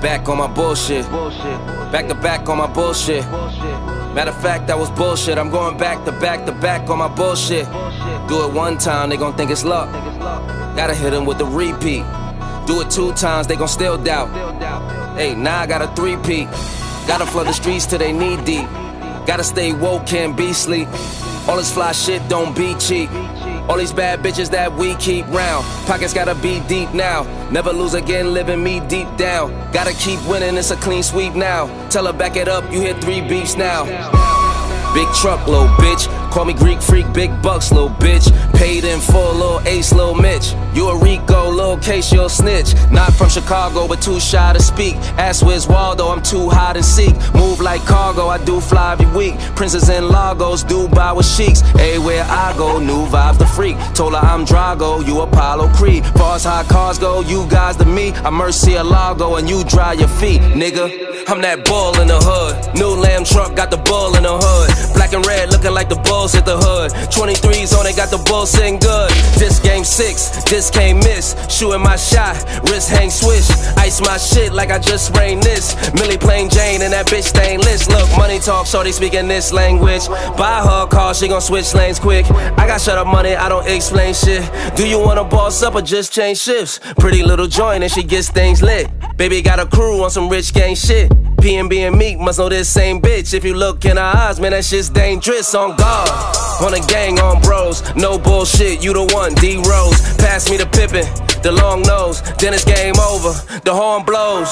back on my bullshit. Back to back on my bullshit. Matter of fact, that was bullshit. I'm going back to back to back on my bullshit. Do it one time, they gon' think it's luck. Gotta hit them with the repeat. Do it two times, they gon' still doubt. Hey, now I got a three-peat. Gotta flood the streets till they knee deep. Gotta stay woke, can't be sleep. All this fly shit don't be cheap. All these bad bitches that we keep round. Pockets gotta be deep now. Never lose again, living me deep down. Gotta keep winning, it's a clean sweep now. Tell her back it up, you hit three beefs now. Big truck, little bitch. Call me Greek freak, big bucks, little bitch. Paid in full, little ace, little Mitch. You a Rico, little case, you'll snitch. Not from Chicago, but too shy to speak. Ask where's Waldo, I'm too hot and seek. Move like cargo, I do fly every week. Princess and Lagos, Dubai with sheiks. Everywhere I go, new vibes the freak. Told her I'm Drago, you Apollo Creed. Far as high cars go, you guys to me. I'm Murcielago, and you dry your feet, nigga. I'm that bull in the hood. New lamb truck, got the bull in the hood. Black and red, looking like the bulls hit the hood. 23s on it, got the bull sitting good. This game six, this can't miss. Shooting my shot, wrist hang swish. Ice my shit like I just sprained this. Millie plain Jane and that bitch stainless. Look, money talk, shorty speaking this language. Buy her car, she gon' switch lanes quick. I got shut up money, I don't explain shit. Do you wanna boss up or just change shifts? Pretty little joint and she gets things lit. Baby got a crew on some rich gang shit. PNB and Meek must know this same bitch. If you look in her eyes, man, that shit's dangerous on God. On a gang, on bros. No bullshit, you the one. D Rose. Pass me the Pippen, the long nose. Then it's game over. The horn blows.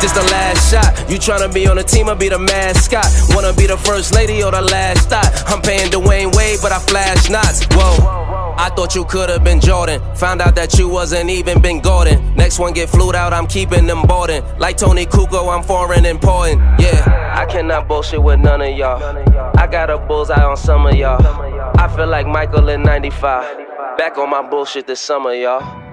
This the last shot. You tryna be on the team or be the mascot? Wanna be the first lady or the last stop? I'm paying Dwyane Wade, but I flash knots. Whoa. I thought you could've been Jordan. Found out that you wasn't even Ben Gordon. Next one get flued out, I'm keeping them boarding. Like Toni Kukoc, I'm foreign important. Yeah, I cannot bullshit with none of y'all. I got a bullseye on some of y'all. I feel like Michael in 95. Back on my bullshit this summer, y'all.